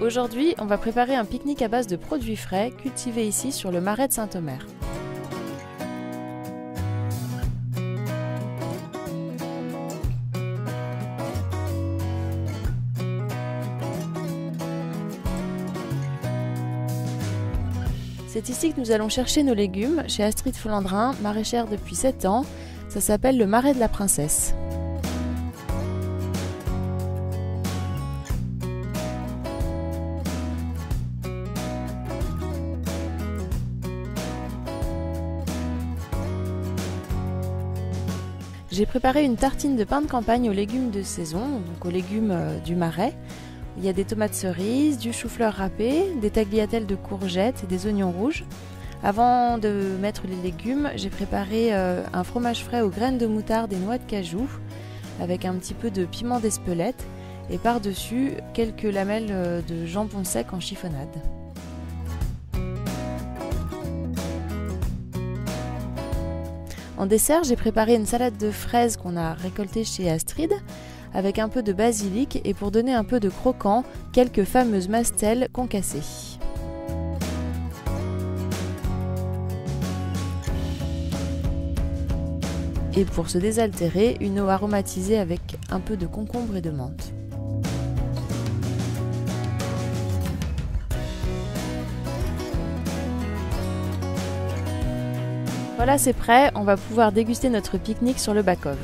Aujourd'hui, on va préparer un pique-nique à base de produits frais cultivés ici sur le marais de Saint-Omer. C'est ici que nous allons chercher nos légumes, chez Astrid Folandrin, maraîchère depuis 7 ans. Ça s'appelle le Marais de la Princesse. J'ai préparé une tartine de pain de campagne aux légumes de saison, donc aux légumes euh, du marais. Il y a des tomates cerises, du chou-fleur râpé, des tagliatelles de courgettes et des oignons rouges. Avant de mettre les légumes, j'ai préparé euh, un fromage frais aux graines de moutarde et noix de cajou avec un petit peu de piment d'espelette et par-dessus quelques lamelles euh, de jambon sec en chiffonnade. En dessert, j'ai préparé une salade de fraises qu'on a récoltée chez Astrid avec un peu de basilic et pour donner un peu de croquant, quelques fameuses mastelles concassées. Et pour se désaltérer, une eau aromatisée avec un peu de concombre et de menthe. Voilà, c'est prêt, on va pouvoir déguster notre pique-nique sur le back-off.